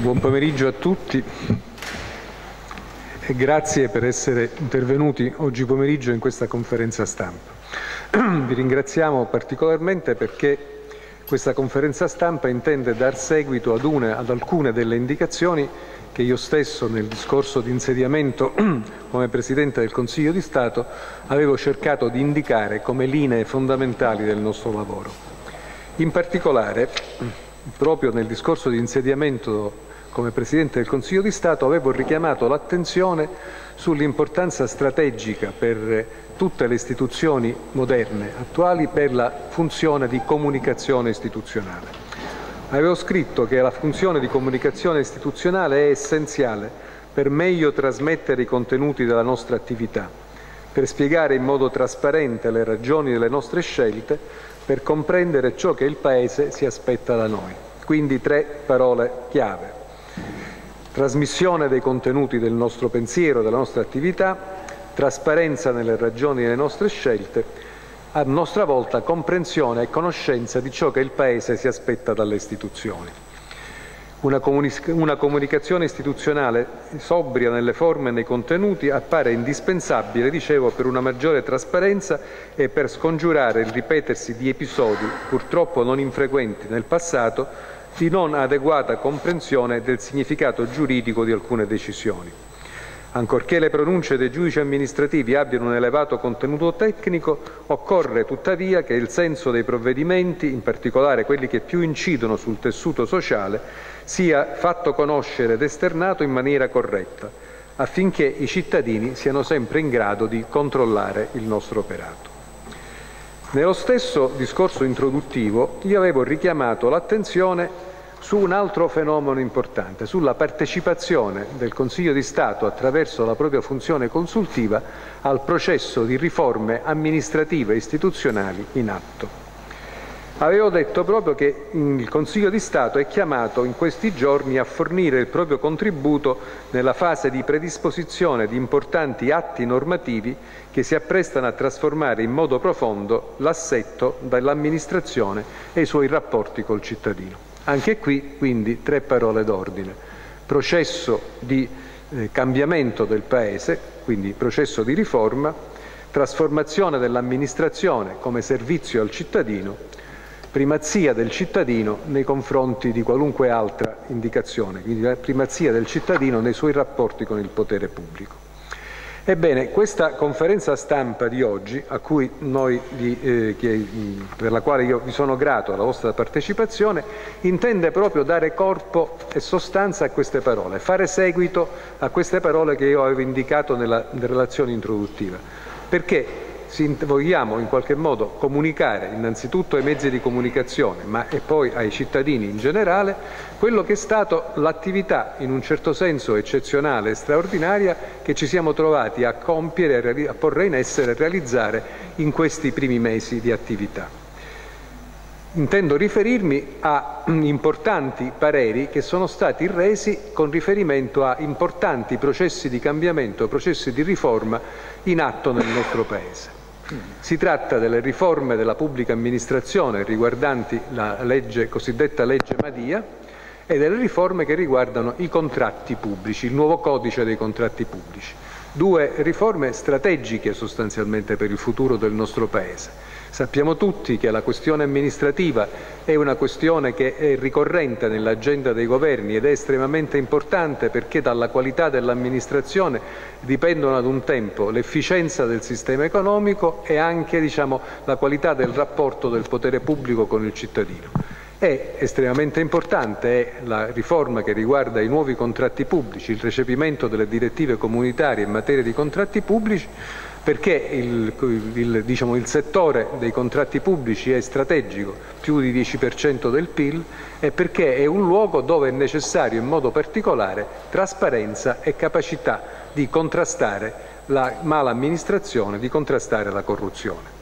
Buon pomeriggio a tutti e grazie per essere intervenuti oggi pomeriggio in questa conferenza stampa. Vi ringraziamo particolarmente perché questa conferenza stampa intende dar seguito ad, una, ad alcune delle indicazioni che io stesso nel discorso di insediamento come Presidente del Consiglio di Stato avevo cercato di indicare come linee fondamentali del nostro lavoro. In particolare, proprio nel discorso di insediamento come Presidente del Consiglio di Stato avevo richiamato l'attenzione sull'importanza strategica per tutte le istituzioni moderne attuali per la funzione di comunicazione istituzionale. Avevo scritto che la funzione di comunicazione istituzionale è essenziale per meglio trasmettere i contenuti della nostra attività, per spiegare in modo trasparente le ragioni delle nostre scelte, per comprendere ciò che il Paese si aspetta da noi. Quindi tre parole chiave. Trasmissione dei contenuti del nostro pensiero, della nostra attività, trasparenza nelle ragioni delle nostre scelte, a nostra volta comprensione e conoscenza di ciò che il Paese si aspetta dalle istituzioni. Una, una, comunicazione istituzionale sobria nelle forme e nei contenuti appare indispensabile, dicevo, per una maggiore trasparenza e per scongiurare il ripetersi di episodi, purtroppo non infrequenti nel passato, di non adeguata comprensione del significato giuridico di alcune decisioni. Ancorché le pronunce dei giudici amministrativi abbiano un elevato contenuto tecnico, occorre tuttavia che il senso dei provvedimenti, in particolare quelli che più incidono sul tessuto sociale, sia fatto conoscere ed esternato in maniera corretta, affinché i cittadini siano sempre in grado di controllare il nostro operato. Nello stesso discorso introduttivo io avevo richiamato l'attenzione su un altro fenomeno importante, sulla partecipazione del Consiglio di Stato attraverso la propria funzione consultiva al processo di riforme amministrative e istituzionali in atto. Avevo detto proprio che il Consiglio di Stato è chiamato in questi giorni a fornire il proprio contributo nella fase di predisposizione di importanti atti normativi che si apprestano a trasformare in modo profondo l'assetto dell'amministrazione e i suoi rapporti col cittadino. Anche qui quindi tre parole d'ordine. Processo di eh, cambiamento del Paese, quindi processo di riforma, trasformazione dell'amministrazione come servizio al cittadino primazia del cittadino nei confronti di qualunque altra indicazione, quindi la primazia del cittadino nei suoi rapporti con il potere pubblico. Ebbene, questa conferenza stampa di oggi, vi, eh, che, per la quale io vi sono grato alla vostra partecipazione, intende proprio dare corpo e sostanza a queste parole, fare seguito a queste parole che io avevo indicato nella relazione introduttiva. Perché vogliamo in qualche modo comunicare innanzitutto ai mezzi di comunicazione, ma e poi ai cittadini in generale, quello che è stato l'attività in un certo senso eccezionale e straordinaria che ci siamo trovati a compiere, a porre in essere e realizzare in questi primi mesi di attività. Intendo riferirmi a importanti pareri che sono stati resi con riferimento a importanti processi di cambiamento, processi di riforma in atto nel nostro Paese. Si tratta delle riforme della pubblica amministrazione riguardanti la legge, cosiddetta legge Madia e delle riforme che riguardano i contratti pubblici, il nuovo codice dei contratti pubblici. Due riforme strategiche sostanzialmente per il futuro del nostro Paese Sappiamo tutti che la questione amministrativa è una questione che è ricorrente nell'agenda dei governi ed è estremamente importante perché dalla qualità dell'amministrazione dipendono ad un tempo l'efficienza del sistema economico e anche diciamo, la qualità del rapporto del potere pubblico con il cittadino. È estremamente importante è la riforma che riguarda i nuovi contratti pubblici, il recepimento delle direttive comunitarie in materia di contratti pubblici, perché il, il, diciamo, il, settore dei contratti pubblici è strategico, più di 10% del PIL, e perché è un luogo dove è necessario in modo particolare trasparenza e capacità di contrastare la mala amministrazione, di contrastare la corruzione.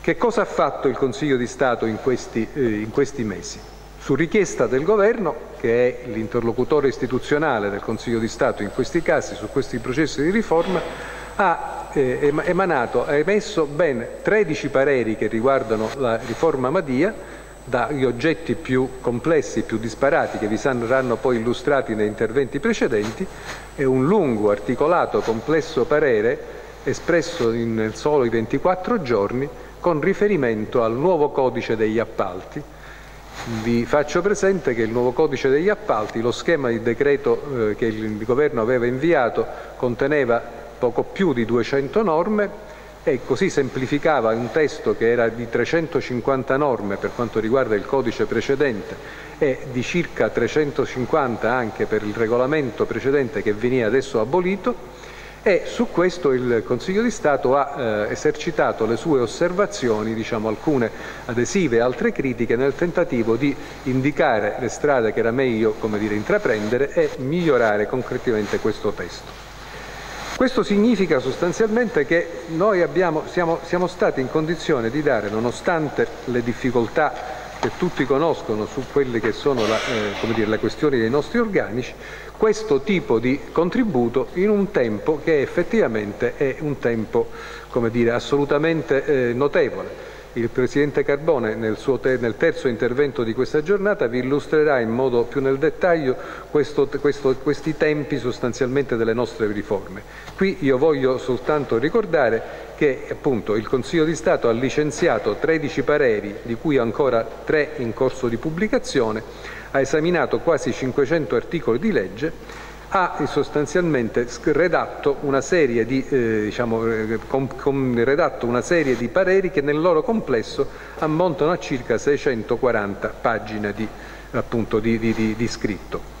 Che cosa ha fatto il Consiglio di Stato in questi, eh, in questi mesi? Su richiesta del Governo, che è l'interlocutore istituzionale del Consiglio di Stato in questi casi, su questi processi di riforma, ha emanato, ha emesso ben 13 pareri che riguardano la riforma Madia, dagli oggetti più complessi, più disparati, che vi saranno poi illustrati nei interventi precedenti, e un lungo, articolato, complesso parere espresso in soli 24 giorni con riferimento al nuovo codice degli appalti. Vi faccio presente che il nuovo codice degli appalti, lo schema di decreto eh, che il Governo aveva inviato, conteneva poco più di 200 norme e così semplificava un testo che era di 350 norme per quanto riguarda il codice precedente e di circa 350 anche per il regolamento precedente che veniva adesso abolito e su questo il Consiglio di Stato ha eh, esercitato le sue osservazioni, diciamo, alcune adesive e altre critiche, nel tentativo di indicare le strade che era meglio dire, intraprendere e migliorare concretamente questo testo. Questo significa sostanzialmente che noi abbiamo, siamo, siamo stati in condizione di dare, nonostante le difficoltà che tutti conoscono su quelle che sono la, eh, dire, le questioni dei nostri organici, questo tipo di contributo in un tempo che effettivamente è un tempo dire, assolutamente eh, notevole. Il Presidente Carbone nel, te nel, terzo intervento di questa giornata vi illustrerà in modo più nel dettaglio questo, questo, questi tempi sostanzialmente delle nostre riforme. Qui io voglio soltanto ricordare che appunto, il Consiglio di Stato ha licenziato 13 pareri, di cui ancora 3 in corso di pubblicazione, ha esaminato quasi 500 articoli di legge, ha sostanzialmente redatto una serie di, eh, diciamo, eh, com, com, redatto una serie di pareri che nel loro complesso ammontano a circa 640 pagine di, appunto, di, di scritto.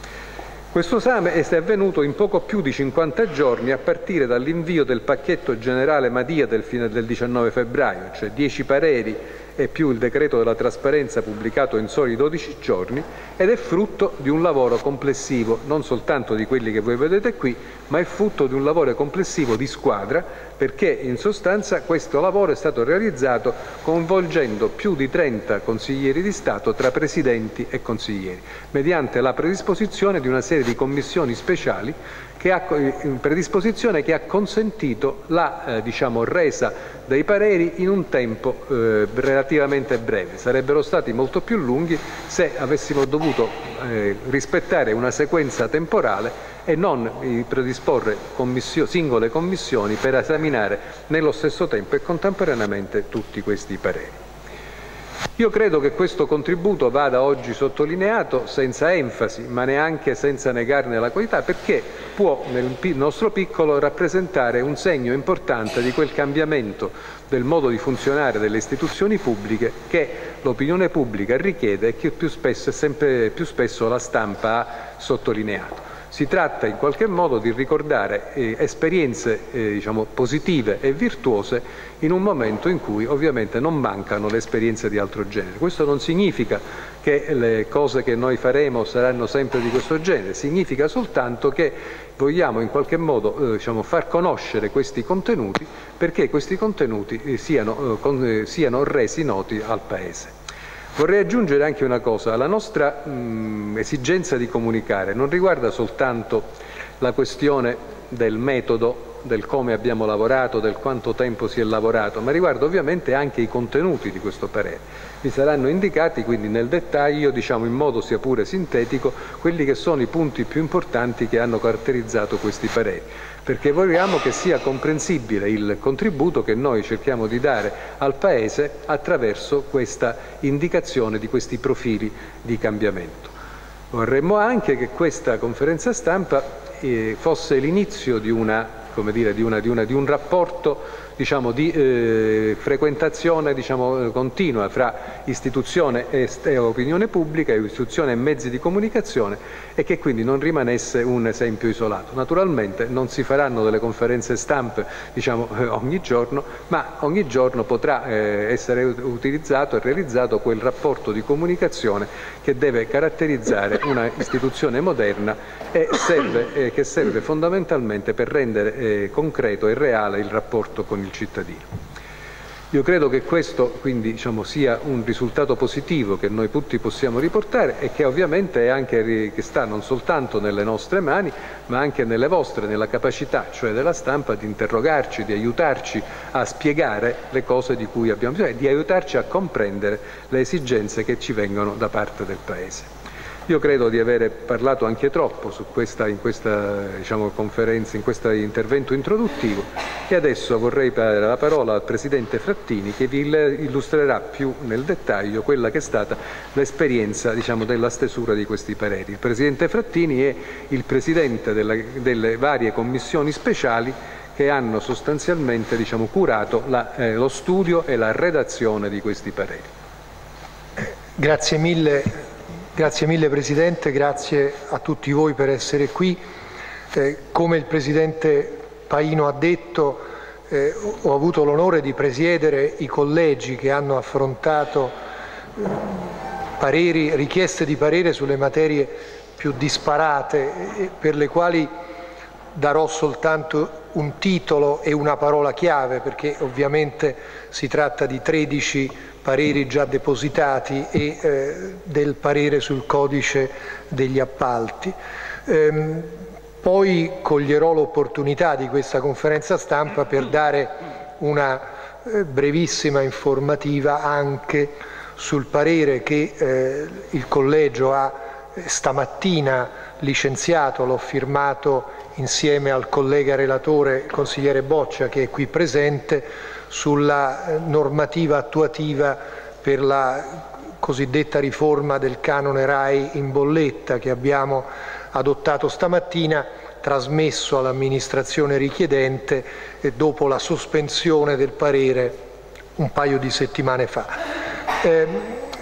Questo esame è avvenuto in poco più di 50 giorni a partire dall'invio del pacchetto generale Madia del, del 19 febbraio, cioè 10 pareri e più il decreto della trasparenza pubblicato in soli 12 giorni ed è frutto di un lavoro complessivo, non soltanto di quelli che voi vedete qui, ma è frutto di un lavoro complessivo di squadra perché in sostanza questo lavoro è stato realizzato coinvolgendo più di 30 consiglieri di Stato tra presidenti e consiglieri, mediante la predisposizione di una serie di commissioni speciali che ha, in predisposizione che ha consentito la eh, diciamo, resa dei pareri in un tempo eh, relativamente breve. Sarebbero stati molto più lunghi se avessimo dovuto eh, rispettare una sequenza temporale e non eh, predisporre commissio, singole commissioni per esaminare nello stesso tempo e contemporaneamente tutti questi pareri. Io credo che questo contributo vada oggi sottolineato senza enfasi, ma neanche senza negarne la qualità, perché può nel nostro piccolo rappresentare un segno importante di quel cambiamento del modo di funzionare delle istituzioni pubbliche che l'opinione pubblica richiede e che più spesso, sempre più spesso la stampa ha sottolineato. Si tratta in qualche modo di ricordare eh, esperienze eh, diciamo, positive e virtuose in un momento in cui ovviamente non mancano le esperienze di altro genere. Questo non significa che le cose che noi faremo saranno sempre di questo genere, significa soltanto che vogliamo in qualche modo eh, diciamo, far conoscere questi contenuti perché questi contenuti eh, siano, eh, con, eh, siano resi noti al Paese. Vorrei aggiungere anche una cosa, la nostra mh, esigenza di comunicare non riguarda soltanto la questione del metodo, del come abbiamo lavorato, del quanto tempo si è lavorato, ma riguarda ovviamente anche i contenuti di questo parere. Vi saranno indicati quindi nel dettaglio, diciamo in modo sia pure sintetico, quelli che sono i punti più importanti che hanno caratterizzato questi pareri perché vogliamo che sia comprensibile il contributo che noi cerchiamo di dare al Paese attraverso questa indicazione di questi profili di cambiamento. Vorremmo anche che questa conferenza stampa eh, fosse l'inizio di, di, di, di un rapporto diciamo, di eh, frequentazione diciamo, continua fra istituzione e, e, opinione pubblica, istituzione e mezzi di comunicazione e che quindi non rimanesse un esempio isolato. Naturalmente non si faranno delle conferenze stampe diciamo, eh, ogni giorno, ma ogni giorno potrà eh, essere utilizzato e realizzato quel rapporto di comunicazione che deve caratterizzare una istituzione moderna e serve, eh, che serve fondamentalmente per rendere eh, concreto e reale il rapporto con il cittadino. Io credo che questo quindi diciamo, sia un risultato positivo che noi tutti possiamo riportare e che ovviamente anche, che sta non soltanto nelle nostre mani ma anche nelle vostre, nella capacità cioè della stampa di interrogarci, di aiutarci a spiegare le cose di cui abbiamo bisogno e di aiutarci a comprendere le esigenze che ci vengono da parte del Paese. Io credo di aver parlato anche troppo questa, in questa diciamo, conferenza, in questo intervento introduttivo e adesso vorrei dare la parola al Presidente Frattini che vi illustrerà più nel dettaglio quella che è stata l'esperienza diciamo, della stesura di questi pareri. Il Presidente Frattini è il Presidente della, delle varie commissioni speciali che hanno sostanzialmente diciamo, curato la, eh, lo studio e la redazione di questi pareri. Grazie mille Grazie mille Presidente, grazie a tutti voi per essere qui. Eh, come il Presidente Paino ha detto, eh, ho avuto l'onore di presiedere i collegi che hanno affrontato eh, pareri, richieste di parere sulle materie più disparate per le quali darò soltanto un titolo e una parola chiave perché ovviamente si tratta di 13 pareri già depositati e eh, del parere sul codice degli appalti. Ehm, poi coglierò l'opportunità di questa conferenza stampa per dare una eh, brevissima informativa anche sul parere che eh, il collegio ha eh, stamattina licenziato, l'ho firmato insieme al collega relatore, consigliere Boccia, che è qui presente, sulla eh, normativa attuativa per la cosiddetta riforma del canone RAI in bolletta che abbiamo adottato stamattina, trasmesso all'amministrazione richiedente e dopo la sospensione del parere un paio di settimane fa. Eh,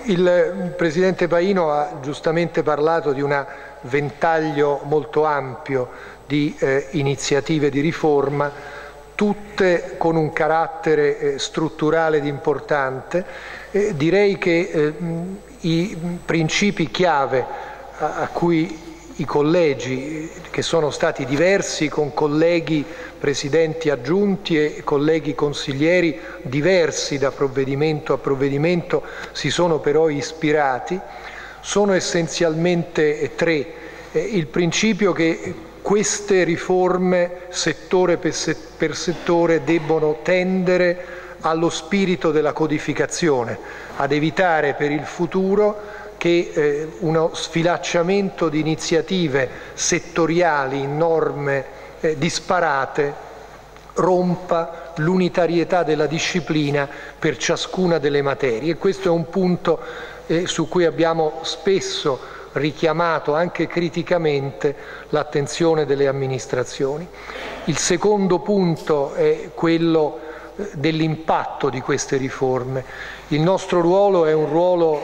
il Presidente Paino ha giustamente parlato di un ventaglio molto ampio di eh, iniziative di riforma tutte con un carattere eh, strutturale ed importante. Eh, direi che eh, i principi chiave a, a cui i collegi, che sono stati diversi con colleghi presidenti aggiunti e colleghi consiglieri diversi da provvedimento a provvedimento, si sono però ispirati, sono essenzialmente tre. Il principio che queste riforme settore per settore debbono tendere allo spirito della codificazione, ad evitare per il futuro che eh, uno sfilacciamento di iniziative settoriali in norme eh, disparate rompa l'unitarietà della disciplina per ciascuna delle materie. E questo è un punto eh, su cui abbiamo spesso richiamato anche criticamente l'attenzione delle amministrazioni. Il secondo punto è quello eh, dell'impatto di queste riforme. Il nostro ruolo è un ruolo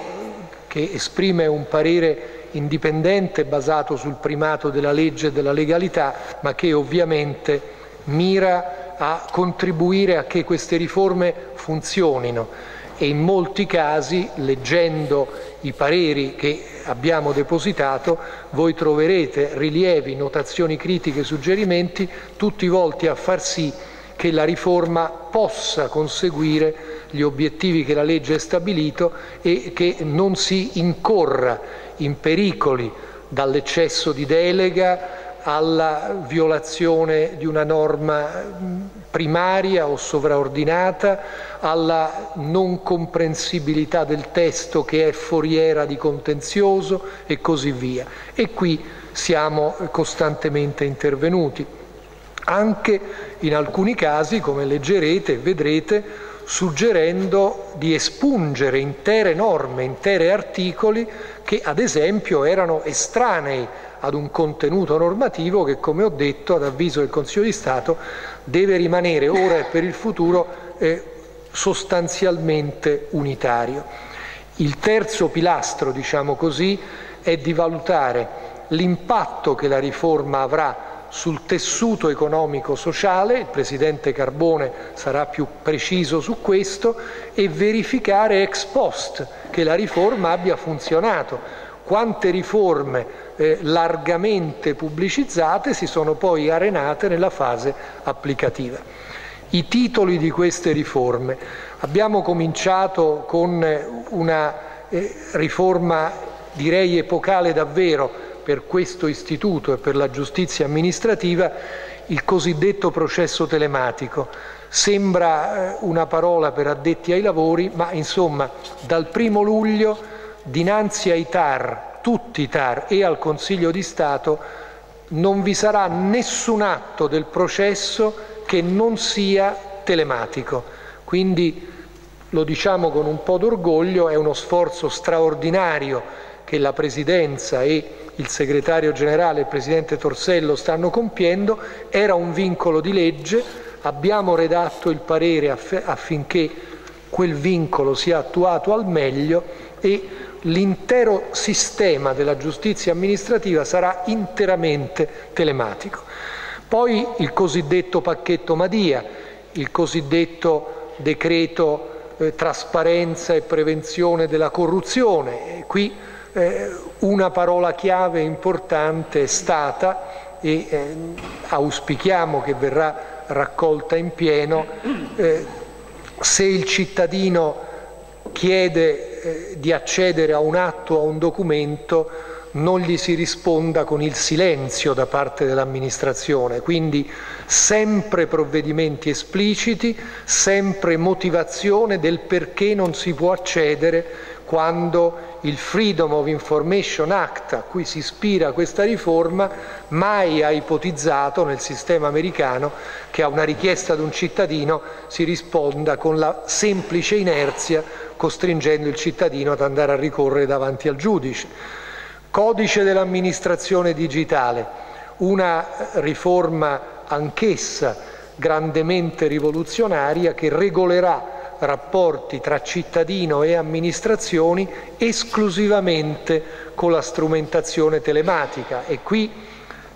che esprime un parere indipendente basato sul primato della legge e della legalità, ma che ovviamente mira a contribuire a che queste riforme funzionino e in molti casi, leggendo i pareri che abbiamo depositato, voi troverete rilievi, notazioni critiche, suggerimenti, tutti volti a far sì che la riforma possa conseguire gli obiettivi che la legge ha stabilito e che non si incorra in pericoli dall'eccesso di delega alla violazione di una norma primaria o sovraordinata, alla non comprensibilità del testo che è foriera di contenzioso e così via. E qui siamo costantemente intervenuti. Anche in alcuni casi, come leggerete e vedrete, suggerendo di espungere intere norme, interi articoli che ad esempio erano estranei ad un contenuto normativo che, come ho detto, ad avviso del Consiglio di Stato, deve rimanere ora e per il futuro eh, sostanzialmente unitario. Il terzo pilastro, diciamo così, è di valutare l'impatto che la riforma avrà sul tessuto economico-sociale, il Presidente Carbone sarà più preciso su questo, e verificare ex post che la riforma abbia funzionato. Quante riforme eh, largamente pubblicizzate si sono poi arenate nella fase applicativa. I titoli di queste riforme. Abbiamo cominciato con una eh, riforma direi epocale davvero per questo istituto e per la giustizia amministrativa, il cosiddetto processo telematico. Sembra eh, una parola per addetti ai lavori, ma insomma dal primo luglio dinanzi ai TAR, tutti i TAR e al Consiglio di Stato non vi sarà nessun atto del processo che non sia telematico. Quindi lo diciamo con un po' d'orgoglio, è uno sforzo straordinario che la Presidenza e il segretario generale, il Presidente Torsello, stanno compiendo, era un vincolo di legge, abbiamo redatto il parere affinché quel vincolo sia attuato al meglio e l'intero sistema della giustizia amministrativa sarà interamente telematico. Poi il cosiddetto pacchetto Madia, il cosiddetto decreto eh, trasparenza e prevenzione della corruzione. Qui eh, una parola chiave importante è stata e eh, auspichiamo che verrà raccolta in pieno eh, se il cittadino chiede eh, di accedere a un atto a un documento non gli si risponda con il silenzio da parte dell'amministrazione, quindi sempre provvedimenti espliciti, sempre motivazione del perché non si può accedere quando il Freedom of Information Act a cui si ispira questa riforma mai ha ipotizzato nel sistema americano che a una richiesta di un cittadino si risponda con la semplice inerzia costringendo il cittadino ad andare a ricorrere davanti al giudice. Codice dell'amministrazione digitale, una riforma anch'essa grandemente rivoluzionaria che regolerà rapporti tra cittadino e amministrazioni esclusivamente con la strumentazione telematica e qui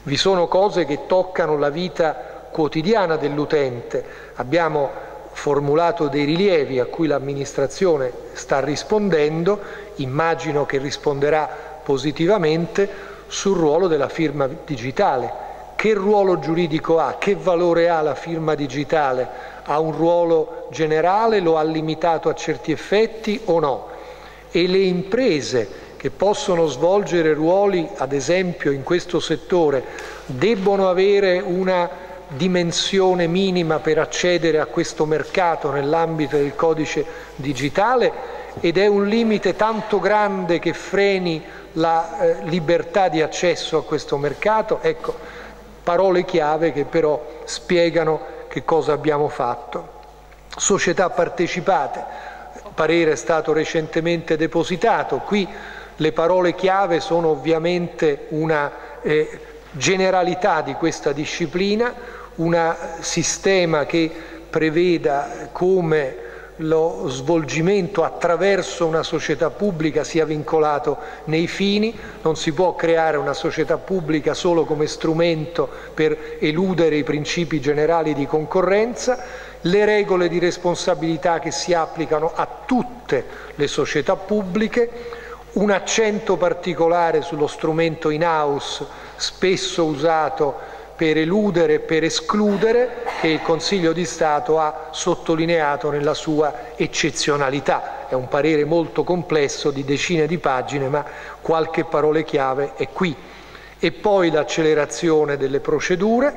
vi sono cose che toccano la vita quotidiana dell'utente. Abbiamo formulato dei rilievi a cui l'amministrazione sta rispondendo, immagino che risponderà positivamente sul ruolo della firma digitale. Che ruolo giuridico ha? Che valore ha la firma digitale? Ha un ruolo generale? Lo ha limitato a certi effetti o no? E le imprese che possono svolgere ruoli, ad esempio in questo settore, debbono avere una dimensione minima per accedere a questo mercato nell'ambito del codice digitale ed è un limite tanto grande che freni la eh, libertà di accesso a questo mercato, ecco, parole chiave che però spiegano che cosa abbiamo fatto. Società partecipate, parere è stato recentemente depositato, qui le parole chiave sono ovviamente una eh, generalità di questa disciplina, un sistema che preveda come lo svolgimento attraverso una società pubblica sia vincolato nei fini, non si può creare una società pubblica solo come strumento per eludere i principi generali di concorrenza, le regole di responsabilità che si applicano a tutte le società pubbliche, un accento particolare sullo strumento in house spesso usato per eludere e per escludere che il Consiglio di Stato ha sottolineato nella sua eccezionalità. È un parere molto complesso di decine di pagine, ma qualche parole chiave è qui. E poi l'accelerazione delle procedure,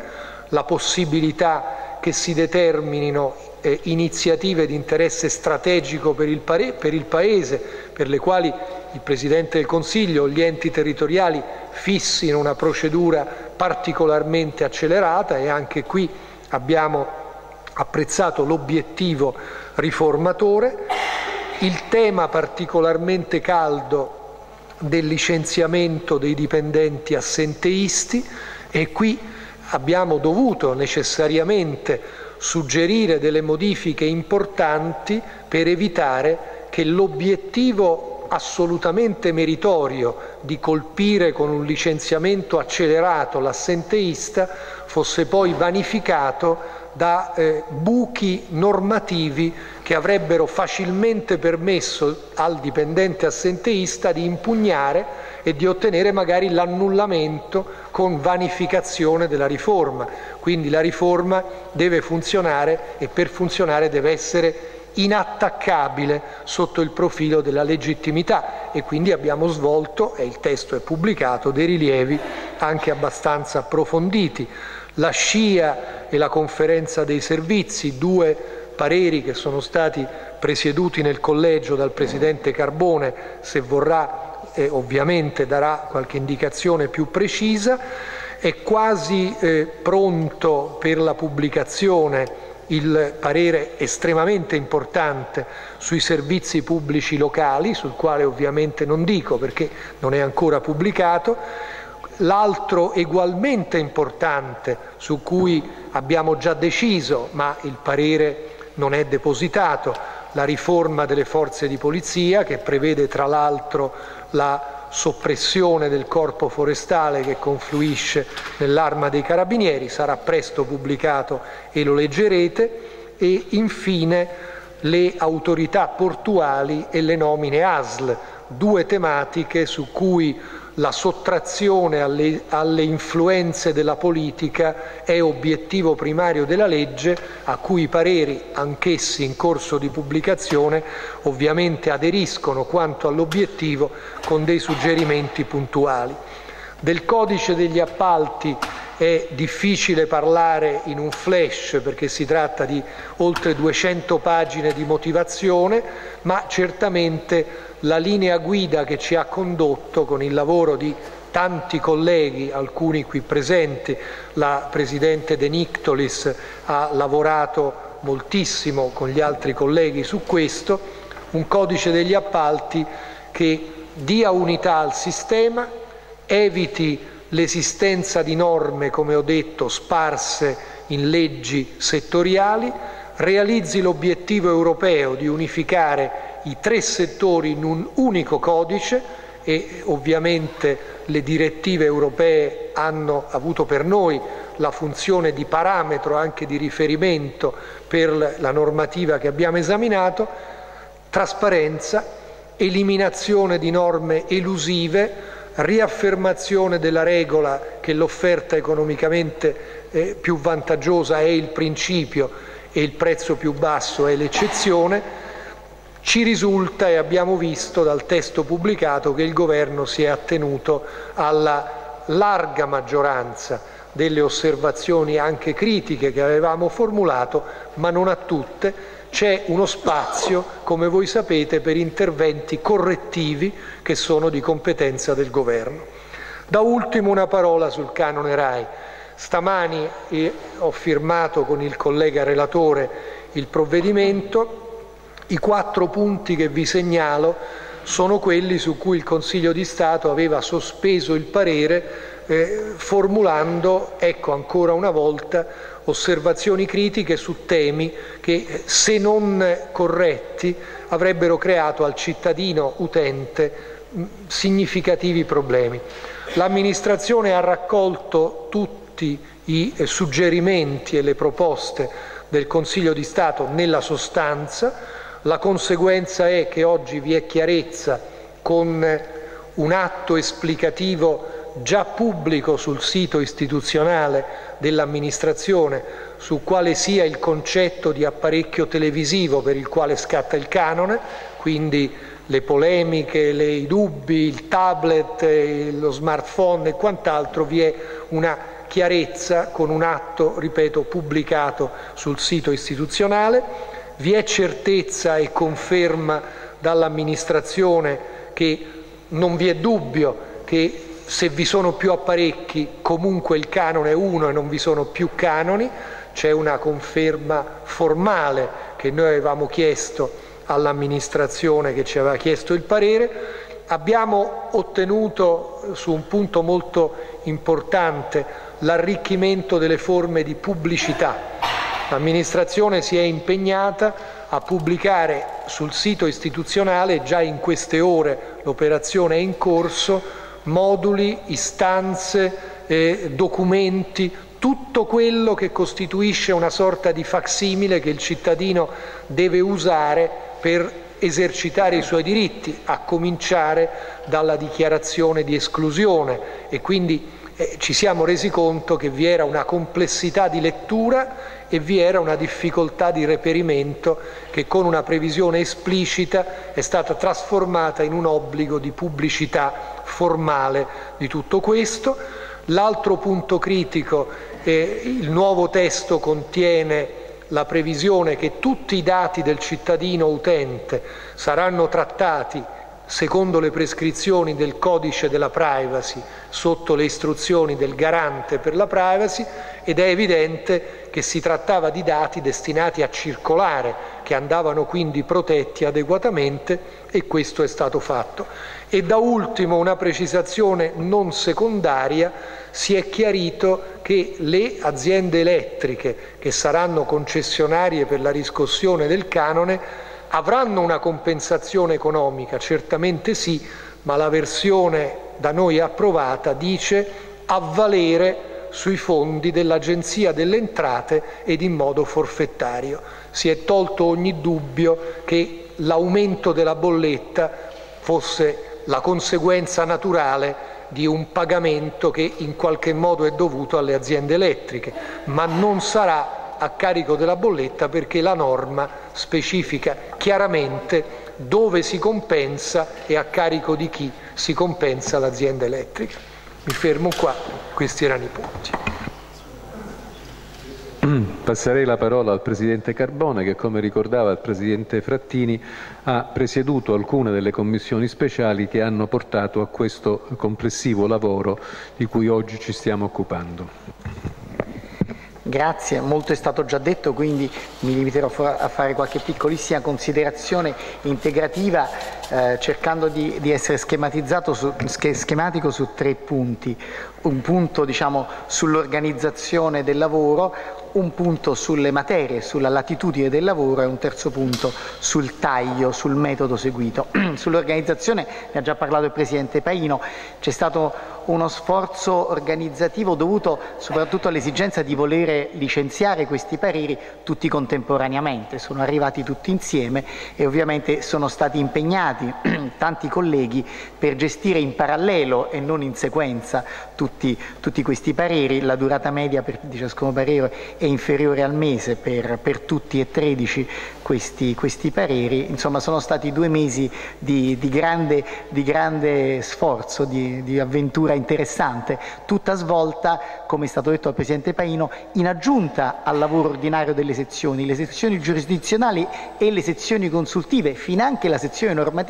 la possibilità che si determinino eh, iniziative di interesse strategico per il, per il Paese, per le quali il Presidente del Consiglio o gli enti territoriali fissino una procedura particolarmente accelerata e anche qui abbiamo apprezzato l'obiettivo riformatore, il tema particolarmente caldo del licenziamento dei dipendenti assenteisti e qui abbiamo dovuto necessariamente suggerire delle modifiche importanti per evitare che l'obiettivo assolutamente meritorio di colpire con un licenziamento accelerato l'assenteista fosse poi vanificato da eh, buchi normativi che avrebbero facilmente permesso al dipendente assenteista di impugnare e di ottenere magari l'annullamento con vanificazione della riforma. Quindi la riforma deve funzionare e per funzionare deve essere inattaccabile sotto il profilo della legittimità e quindi abbiamo svolto, e il testo è pubblicato, dei rilievi anche abbastanza approfonditi. La SCIA e la conferenza dei servizi, due pareri che sono stati presieduti nel collegio dal Presidente Carbone, se vorrà eh, ovviamente darà qualche indicazione più precisa, è quasi eh, pronto per la pubblicazione il parere estremamente importante sui servizi pubblici locali, sul quale ovviamente non dico perché non è ancora pubblicato, l'altro egualmente importante su cui abbiamo già deciso, ma il parere non è depositato, la riforma delle forze di polizia che prevede tra l'altro la soppressione del corpo forestale che confluisce nell'arma dei carabinieri, sarà presto pubblicato e lo leggerete, e infine le autorità portuali e le nomine ASL, due tematiche su cui la sottrazione alle, alle, influenze della politica è obiettivo primario della legge, a cui i pareri, anch'essi in corso di pubblicazione, ovviamente aderiscono quanto all'obiettivo con dei suggerimenti puntuali. Del codice degli appalti è difficile parlare in un flash perché si tratta di oltre 200 pagine di motivazione, ma certamente la linea guida che ci ha condotto con il lavoro di tanti colleghi, alcuni qui presenti, la Presidente De Nictolis ha lavorato moltissimo con gli altri colleghi su questo, un codice degli appalti che dia unità al sistema, eviti l'esistenza di norme, come ho detto, sparse in leggi settoriali, realizzi l'obiettivo europeo di unificare i tre settori in un unico codice e ovviamente le direttive europee hanno avuto per noi la funzione di parametro, anche di riferimento per la normativa che abbiamo esaminato, trasparenza, eliminazione di norme elusive, riaffermazione della regola che l'offerta economicamente eh, più vantaggiosa è il principio e il prezzo più basso è l'eccezione, ci risulta e abbiamo visto dal testo pubblicato che il Governo si è attenuto alla larga maggioranza delle osservazioni anche critiche che avevamo formulato, ma non a tutte. C'è uno spazio, come voi sapete, per interventi correttivi che sono di competenza del Governo. Da ultimo una parola sul canone RAI. Stamani eh, ho firmato con il collega relatore il provvedimento i quattro punti che vi segnalo sono quelli su cui il Consiglio di Stato aveva sospeso il parere eh, formulando, ecco ancora una volta, osservazioni critiche su temi che, se non corretti, avrebbero creato al cittadino utente significativi problemi. L'amministrazione ha raccolto tutti i eh, suggerimenti e le proposte del Consiglio di Stato nella sostanza, la conseguenza è che oggi vi è chiarezza con un atto esplicativo già pubblico sul sito istituzionale dell'amministrazione su quale sia il concetto di apparecchio televisivo per il quale scatta il canone, quindi le polemiche, le, i dubbi, il tablet, lo smartphone e quant'altro, vi è una chiarezza con un atto, ripeto, pubblicato sul sito istituzionale. Vi è certezza e conferma dall'amministrazione che non vi è dubbio che se vi sono più apparecchi comunque il canone è uno e non vi sono più canoni, c'è una conferma formale che noi avevamo chiesto all'amministrazione che ci aveva chiesto il parere. Abbiamo ottenuto su un punto molto importante l'arricchimento delle forme di pubblicità L'amministrazione si è impegnata a pubblicare sul sito istituzionale, già in queste ore l'operazione è in corso, moduli, istanze, eh, documenti, tutto quello che costituisce una sorta di facsimile che il cittadino deve usare per esercitare i suoi diritti, a cominciare dalla dichiarazione di esclusione. E quindi eh, ci siamo resi conto che vi era una complessità di lettura e vi era una difficoltà di reperimento che con una previsione esplicita è stata trasformata in un obbligo di pubblicità formale di tutto questo. L'altro punto critico è il nuovo testo contiene la previsione che tutti i dati del cittadino utente saranno trattati secondo le prescrizioni del codice della privacy sotto le istruzioni del garante per la privacy ed è evidente che si trattava di dati destinati a circolare, che andavano quindi protetti adeguatamente e questo è stato fatto. E da ultimo una precisazione non secondaria, si è chiarito che le aziende elettriche che saranno concessionarie per la riscossione del canone avranno una compensazione economica, certamente sì, ma la versione da noi approvata dice a valere sui fondi dell'Agenzia delle Entrate ed in modo forfettario. Si è tolto ogni dubbio che l'aumento della bolletta fosse la conseguenza naturale di un pagamento che in qualche modo è dovuto alle aziende elettriche, ma non sarà a carico della bolletta perché la norma specifica chiaramente dove si compensa e a carico di chi si compensa l'azienda elettrica. Mi fermo qua, questi erano i punti. Passerei la parola al Presidente Carbone che, come ricordava il Presidente Frattini, ha presieduto alcune delle commissioni speciali che hanno portato a questo complessivo lavoro di cui oggi ci stiamo occupando. Grazie, molto è stato già detto, quindi mi limiterò a fare qualche piccolissima considerazione integrativa eh, cercando di, di essere su, schematico su tre punti. Un punto diciamo, sull'organizzazione del lavoro, un punto sulle materie, sulla latitudine del lavoro e un terzo punto sul taglio, sul metodo seguito. Sull'organizzazione ne ha già parlato il Presidente Paino, c'è stato uno sforzo organizzativo dovuto soprattutto all'esigenza di volere licenziare questi pareri tutti contemporaneamente, sono arrivati tutti insieme e ovviamente sono stati impegnati tanti colleghi per gestire in parallelo e non in sequenza tutti, tutti questi pareri, la durata media per, di ciascuno parere è inferiore al mese per, per tutti e 13 questi, questi, pareri, insomma sono stati due mesi di, di, grande, di grande, sforzo, di, di, avventura interessante, tutta svolta, come è stato detto dal Presidente Paino, in aggiunta al lavoro ordinario delle sezioni, le sezioni giurisdizionali e le sezioni consultive, fin anche la sezione normativa,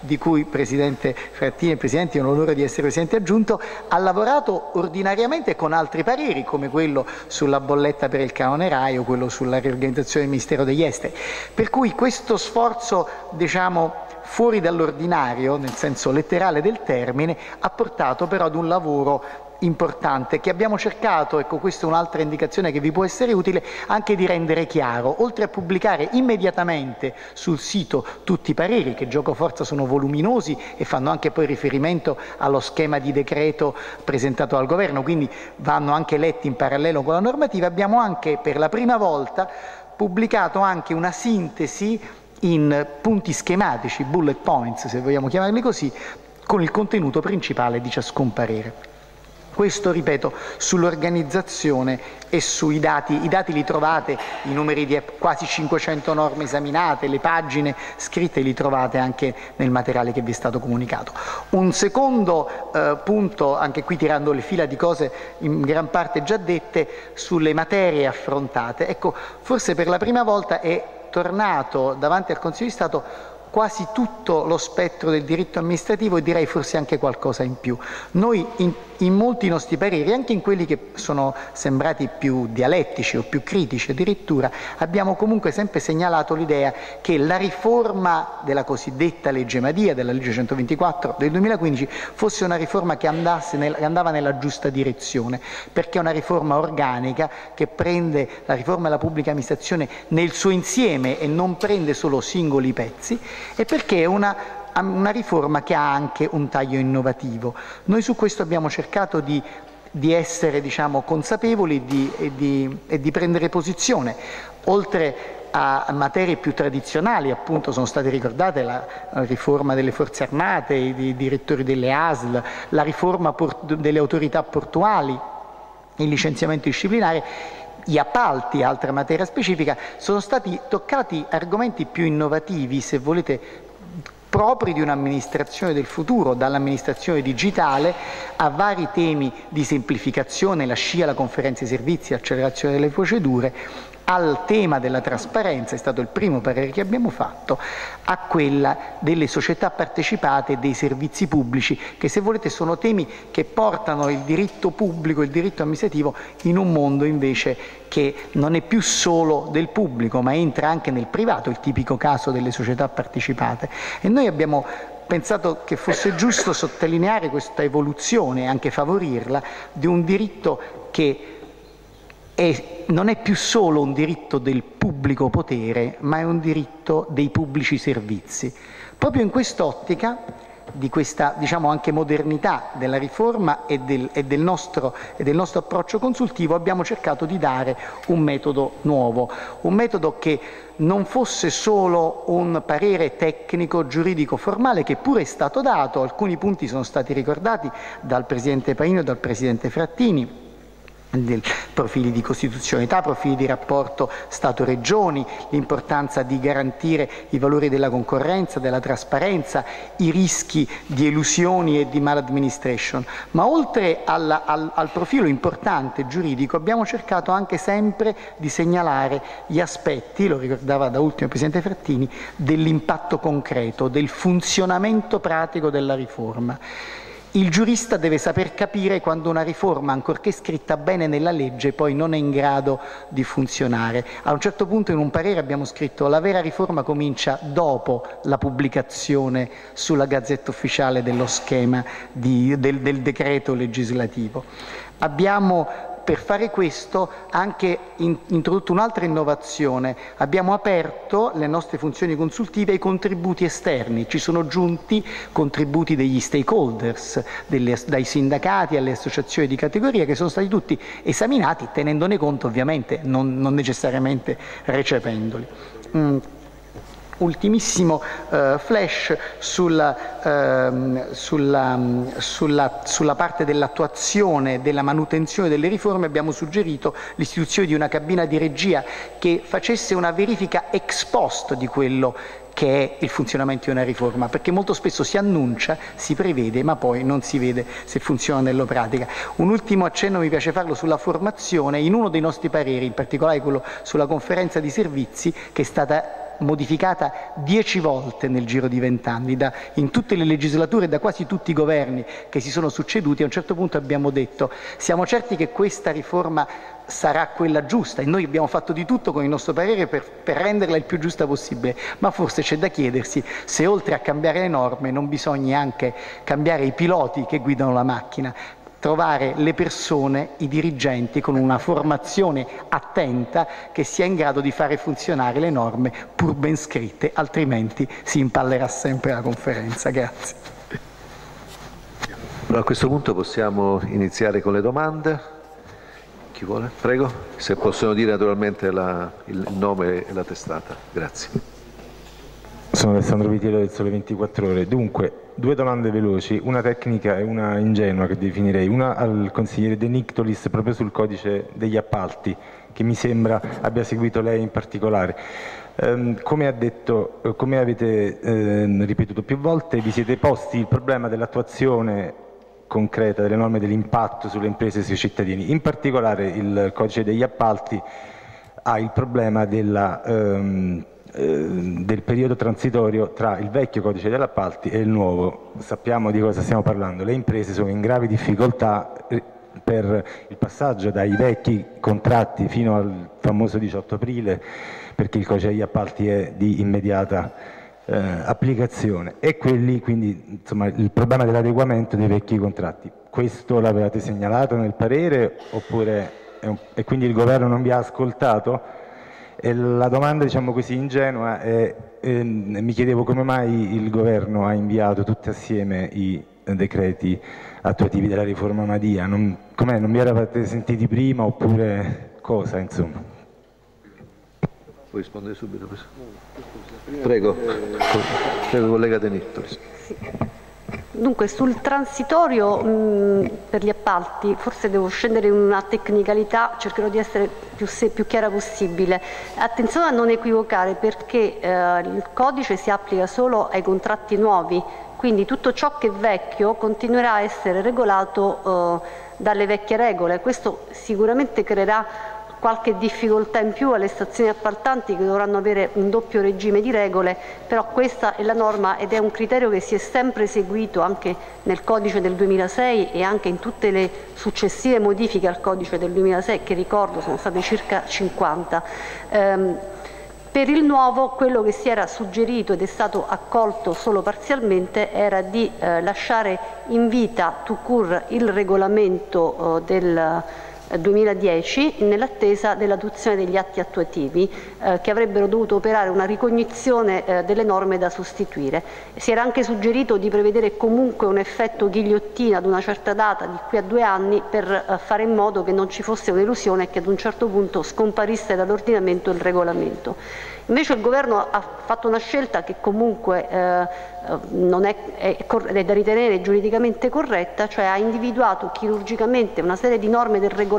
di cui Presidente Frattini e Presidente, ho l'onore di essere Presidente aggiunto, ha lavorato ordinariamente con altri pareri, come quello sulla bolletta per il canone RAI o quello sulla riorganizzazione del Ministero degli Esteri. Per cui questo sforzo, diciamo, fuori dall'ordinario, nel senso letterale del termine, ha portato però ad un lavoro importante che abbiamo cercato, ecco questa è un'altra indicazione che vi può essere utile, anche di rendere chiaro, oltre a pubblicare immediatamente sul sito tutti i pareri che gioco forza sono voluminosi e fanno anche poi riferimento allo schema di decreto presentato dal governo, quindi vanno anche letti in parallelo con la normativa, abbiamo anche per la prima volta pubblicato anche una sintesi in punti schematici, bullet points se vogliamo chiamarli così, con il contenuto principale di ciascun parere. Questo, ripeto, sull'organizzazione e sui dati. I dati li trovate, i numeri di quasi 500 norme esaminate, le pagine scritte li trovate anche nel materiale che vi è stato comunicato. Un secondo eh, punto, anche qui tirando le fila di cose in gran parte già dette, sulle materie affrontate. Ecco, forse per la prima volta è tornato davanti al Consiglio di Stato quasi tutto lo spettro del diritto amministrativo e direi forse anche qualcosa in più. Noi in, in, molti nostri pareri, anche in quelli che sono sembrati più dialettici o più critici addirittura, abbiamo comunque sempre segnalato l'idea che la riforma della cosiddetta legge Madia, della legge 124 del 2015, fosse una riforma che, nel, che andava nella giusta direzione, perché è una riforma organica che prende la riforma della pubblica amministrazione nel suo insieme e non prende solo singoli pezzi e perché è una, una riforma che ha anche un taglio innovativo. Noi su questo abbiamo cercato di di essere diciamo, consapevoli di, e, di, e, di, prendere posizione. Oltre a materie più tradizionali, appunto sono state ricordate la riforma delle forze armate, i direttori delle ASL, la riforma delle autorità portuali, il licenziamento disciplinare, gli appalti, altra materia specifica, sono stati toccati argomenti più innovativi, se volete propri di un'amministrazione del futuro, dall'amministrazione digitale a vari temi di semplificazione, la scia, la conferenza di servizi, l'accelerazione delle procedure, al tema della trasparenza, è stato il primo parere che abbiamo fatto, a quella delle società partecipate e dei servizi pubblici, che se volete sono temi che portano il diritto pubblico, il diritto amministrativo in un mondo invece che non è più solo del pubblico, ma entra anche nel privato, il tipico caso delle società partecipate. E noi abbiamo pensato che fosse giusto sottolineare questa evoluzione anche favorirla di un diritto che è, non è più solo un diritto del pubblico potere, ma è un diritto dei pubblici servizi. Proprio in quest'ottica di questa diciamo, anche modernità della riforma e del, e, del nostro, e del, nostro, approccio consultivo abbiamo cercato di dare un metodo nuovo, un metodo che non fosse solo un parere tecnico, giuridico, formale, che pure è stato dato, alcuni punti sono stati ricordati dal Presidente Paino e dal Presidente Frattini, profili di costituzionalità, profili di rapporto Stato-Regioni, l'importanza di garantire i valori della concorrenza, della trasparenza, i rischi di elusioni e di maladministration. Ma oltre al, al, al profilo importante giuridico abbiamo cercato anche sempre di segnalare gli aspetti, lo ricordava da ultimo il Presidente Frattini, dell'impatto concreto, del funzionamento pratico della riforma. Il giurista deve saper capire quando una riforma, ancorché scritta bene nella legge, poi non è in grado di funzionare. A un certo punto in un parere abbiamo scritto che la vera riforma comincia dopo la pubblicazione sulla Gazzetta Ufficiale dello schema di, del, del decreto legislativo. Abbiamo per fare questo anche introdotto un'altra innovazione. Abbiamo aperto le nostre funzioni consultive ai contributi esterni. Ci sono giunti contributi degli stakeholders, delle, dai sindacati alle associazioni di categoria, che sono stati tutti esaminati tenendone conto ovviamente, non, non necessariamente recependoli. Mm ultimissimo eh, flash sulla, eh, sulla, sulla, sulla parte dell'attuazione, della manutenzione delle riforme abbiamo suggerito l'istituzione di una cabina di regia che facesse una verifica ex post di quello che è il funzionamento di una riforma, perché molto spesso si annuncia, si prevede, ma poi non si vede se funziona nella pratica. Un ultimo accenno mi piace farlo sulla formazione, in uno dei nostri pareri, in particolare quello sulla conferenza di servizi, che è stata modificata dieci volte nel giro di vent'anni, in tutte le legislature e da quasi tutti i governi che si sono succeduti, a un certo punto abbiamo detto siamo certi che questa riforma sarà quella giusta e noi abbiamo fatto di tutto con il nostro parere per, per renderla il più giusta possibile, ma forse c'è da chiedersi se oltre a cambiare le norme non bisogna anche cambiare i piloti che guidano la macchina, trovare le persone, i dirigenti con una formazione attenta che sia in grado di fare funzionare le norme pur ben scritte, altrimenti si impallerà sempre la conferenza. Grazie. Allora, a questo punto possiamo iniziare con le domande. Chi vuole? Prego, se possono dire naturalmente la, il nome e la testata. Grazie. Sono Alessandro Vitiello del Sole 24 Ore. Dunque, due domande veloci, una tecnica e una ingenua che definirei. Una al consigliere De Nictolis proprio sul codice degli appalti, che mi sembra abbia seguito lei in particolare. Um, come, detto, come, avete eh, ripetuto più volte, vi siete posti il problema dell'attuazione concreta delle norme dell'impatto sulle imprese e sui cittadini. In particolare il codice degli appalti ha il problema della... Um, del periodo transitorio tra il vecchio codice degli appalti e il nuovo. Sappiamo di cosa stiamo parlando. Le imprese sono in gravi difficoltà eh, per il passaggio dai vecchi contratti fino al famoso 18 aprile, perché il codice degli appalti è di immediata eh, applicazione, e quelli, quindi insomma, il problema dell'adeguamento dei vecchi contratti. Questo l'avevate segnalato nel parere oppure, e quindi il governo non vi ha ascoltato? E la domanda diciamo così ingenua è, eh, mi chiedevo come mai il governo ha inviato tutti assieme i decreti attuativi della riforma Madia, non, non vi eravate sentiti prima oppure cosa insomma? Vuoi rispondere subito? Prego, prego collega De Nittolis. Dunque, sul transitorio mh, per gli appalti, forse devo scendere in una tecnicalità, cercherò di essere più, se, più chiara possibile. Attenzione a non equivocare perché eh, il codice si applica solo ai contratti nuovi, quindi tutto ciò che è vecchio continuerà a essere regolato eh, dalle vecchie regole. Questo sicuramente creerà qualche difficoltà in più alle stazioni appaltanti che dovranno avere un doppio regime di regole, però questa è la norma ed è un criterio che si è sempre seguito anche nel codice del 2006 e anche in tutte le successive modifiche al codice del 2006 che ricordo sono state circa 50. Um, per il nuovo quello che si era suggerito ed è stato accolto solo parzialmente era di eh, lasciare in vita to cure il regolamento eh, del 2010 nell'attesa dell'adozione degli atti attuativi eh, che avrebbero dovuto operare una ricognizione eh, delle norme da sostituire. Si era anche suggerito di prevedere comunque un effetto ghigliottina ad una certa data, di qui a due anni, per eh, fare in modo che non ci fosse un'elusione e che ad un certo punto scomparisse dall'ordinamento il regolamento. Invece il Governo ha fatto una scelta che comunque eh, eh non è, è, è, da ritenere giuridicamente corretta, cioè ha individuato chirurgicamente una serie di norme del regolamento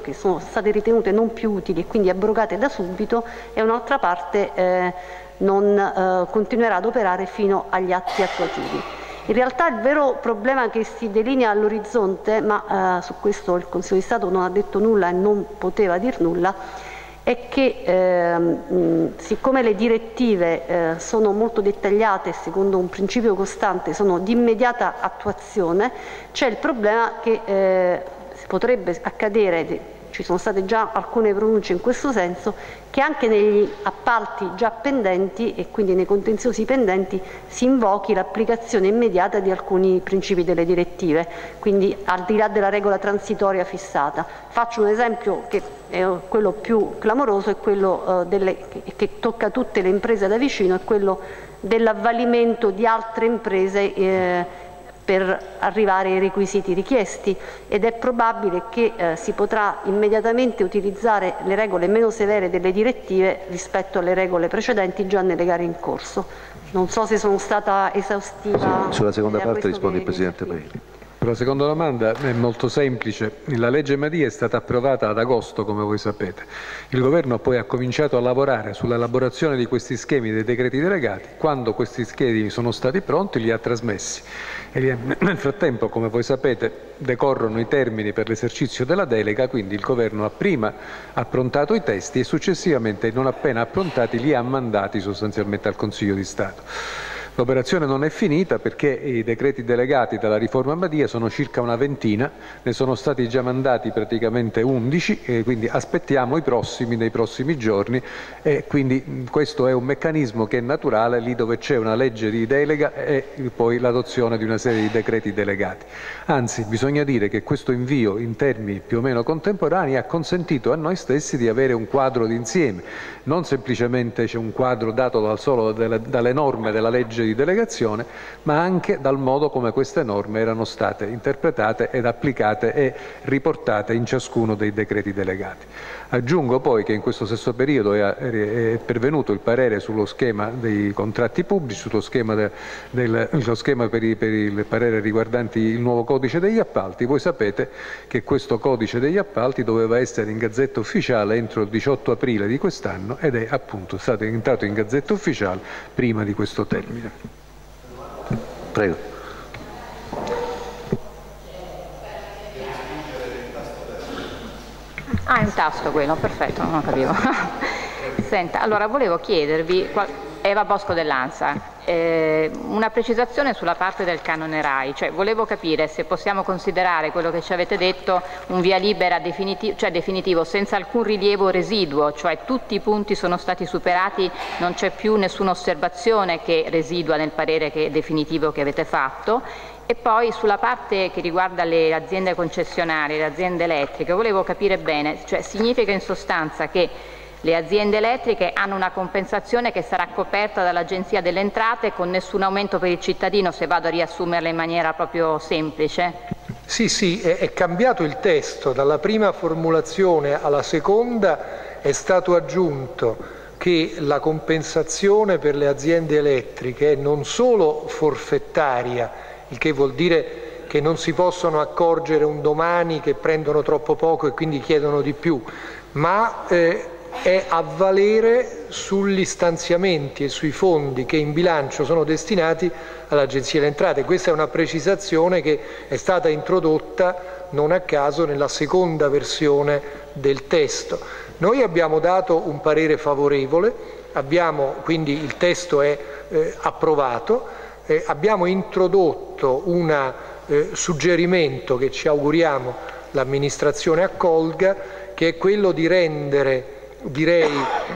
che sono state ritenute non più utili e quindi abrogate da subito e un'altra parte eh, non eh, continuerà ad operare fino agli atti attuativi. In realtà il vero problema che si delinea all'orizzonte, ma eh, su questo il Consiglio di Stato non ha detto nulla e non poteva dir nulla, è che ehm, siccome le direttive eh, sono molto dettagliate secondo un principio costante sono di immediata attuazione, c'è il problema che eh, potrebbe accadere ci sono state già alcune pronunce in questo senso, che anche negli appalti già pendenti e quindi nei contenziosi pendenti si invochi l'applicazione immediata di alcuni principi delle direttive, quindi al di là della regola transitoria fissata. Faccio un esempio che è quello più clamoroso, è quello eh, delle, che tocca tutte le imprese da vicino, è quello dell'avvalimento di altre imprese eh, per arrivare ai requisiti richiesti ed è probabile che eh, si potrà immediatamente utilizzare le regole meno severe delle direttive rispetto alle regole precedenti già nelle gare in corso. Non so se sono stata esaustiva. Sulla seconda parte risponde il Presidente Paini. La seconda domanda è molto semplice. La legge Madia è stata approvata ad agosto, come voi sapete. Il Governo poi ha cominciato a lavorare sull'elaborazione di questi schemi dei decreti delegati. Quando questi schemi sono stati pronti li ha trasmessi. E nel frattempo, come voi sapete, decorrono i termini per l'esercizio della delega, quindi il Governo ha prima approntato i testi e successivamente, non appena approntati, li ha mandati sostanzialmente al Consiglio di Stato. L'operazione non è finita perché i decreti delegati dalla riforma Badia sono circa una ventina, ne sono stati già mandati praticamente 11 e quindi aspettiamo i prossimi nei prossimi giorni e quindi questo è un meccanismo che è naturale lì dove c'è una legge di delega e poi l'adozione di una serie di decreti delegati. Anzi, bisogna dire che questo invio in termini più o meno contemporanei ha consentito a noi stessi di avere un quadro d'insieme, non semplicemente c'è un quadro dato dal solo dalle norme della legge di delegazione, ma anche dal modo come queste norme erano state interpretate ed applicate e riportate in ciascuno dei decreti delegati. Aggiungo poi che in questo stesso periodo è, pervenuto il parere sullo schema dei contratti pubblici, sullo schema, de, del, schema per, i, per, il parere riguardanti il nuovo codice degli appalti. Voi sapete che questo codice degli appalti doveva essere in gazzetta ufficiale entro il 18 aprile di quest'anno ed è appunto stato entrato in gazzetta ufficiale prima di questo termine. Prego. Ah, è un tasto quello, perfetto, non capivo. Senta, allora volevo chiedervi, Eva Bosco dell'Ansa, eh, una precisazione sulla parte del canone RAI, cioè volevo capire se possiamo considerare quello che ci avete detto un via libera definitivo, cioè definitivo senza alcun rilievo residuo, cioè tutti i punti sono stati superati, non c'è più nessuna osservazione che residua nel parere che definitivo che avete fatto. E poi sulla parte che riguarda le aziende concessionarie, le aziende elettriche, volevo capire bene, cioè significa in sostanza che le aziende elettriche hanno una compensazione che sarà coperta dall'Agenzia delle Entrate con nessun aumento per il cittadino, se vado a riassumerla in maniera proprio semplice? Sì, sì, è, cambiato il testo, dalla prima formulazione alla seconda è stato aggiunto che la compensazione per le aziende elettriche è non solo forfettaria, il che vuol dire che non si possono accorgere un domani che prendono troppo poco e quindi chiedono di più, ma eh, è a valere sugli stanziamenti e sui fondi che in bilancio sono destinati all'Agenzia delle Entrate. Questa è una precisazione che è stata introdotta non a caso nella seconda versione del testo. Noi abbiamo dato un parere favorevole, abbiamo, quindi il testo è eh, approvato, eh, abbiamo introdotto un eh, suggerimento che ci auguriamo l'amministrazione accolga, che è quello di rendere direi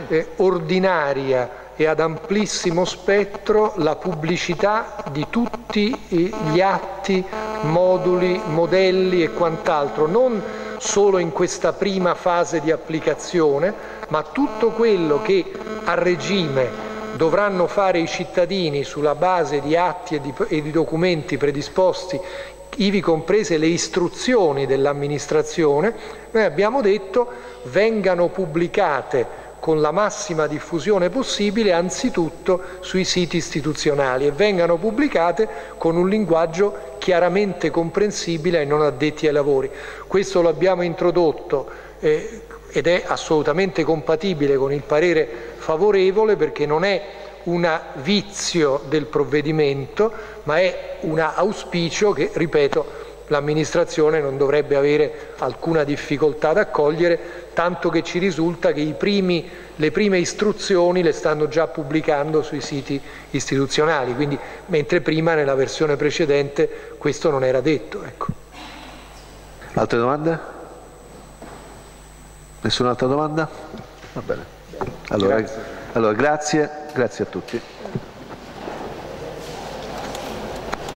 eh, ordinaria e ad amplissimo spettro la pubblicità di tutti gli atti, moduli, modelli e quant'altro, non solo in questa prima fase di applicazione, ma tutto quello che a regime dovranno fare i cittadini sulla base di atti e di, e di documenti predisposti ivi comprese le istruzioni dell'amministrazione, noi abbiamo detto vengano pubblicate con la massima diffusione possibile anzitutto sui siti istituzionali e vengano pubblicate con un linguaggio chiaramente comprensibile ai non addetti ai lavori. Questo lo abbiamo introdotto eh, ed è assolutamente compatibile con il parere favorevole perché non è un vizio del provvedimento, ma è un auspicio che, ripeto, l'amministrazione non dovrebbe avere alcuna difficoltà ad accogliere, tanto che ci risulta che primi, le prime istruzioni le stanno già pubblicando sui siti istituzionali, quindi, mentre prima nella versione precedente questo non era detto. Ecco. Altre domande? Nessun'altra domanda? Va bene. Allora, grazie, allora, grazie, grazie a tutti.